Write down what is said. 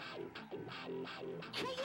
Come